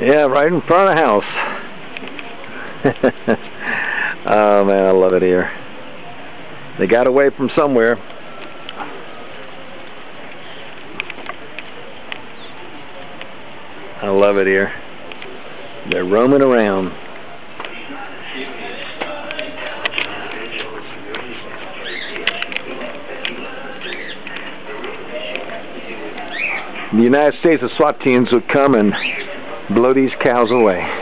Yeah, right in front of the house. oh man, I love it here. They got away from somewhere. I love it here. They're roaming around. The United States, the SWAT teams would come and blow these cows away.